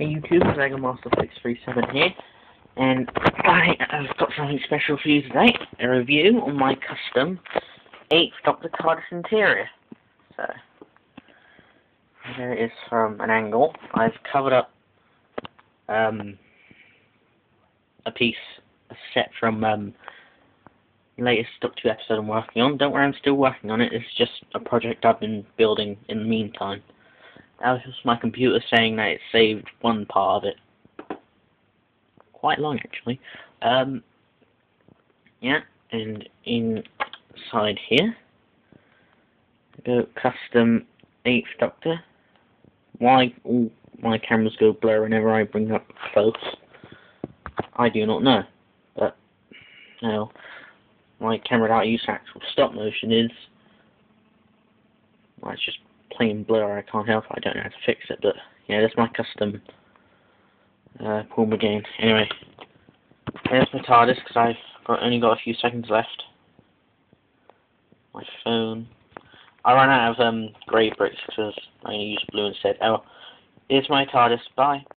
Hey YouTube, Master637 here, and I have got something special for you today, a review on my custom 8th Dr. TARDIS interior. So, here it is from an angle. I've covered up um, a piece, a set from um, latest Doctor Who episode I'm working on. Don't worry, I'm still working on it, it's just a project I've been building in the meantime. That was just my computer saying that it saved one part of it. Quite long, actually. Um, yeah, and inside here, go custom 8th Doctor. Why all my cameras go blur whenever I bring up close, I do not know. But, now, my camera that I use actual stop motion is, well, it's just plain blur. I can't help. I don't know how to fix it, but yeah, that's my custom uh, McGann. Anyway, there's my TARDIS because I've got, only got a few seconds left. My phone. I ran out of um, grey bricks because I used blue instead. Oh, here's my TARDIS. Bye.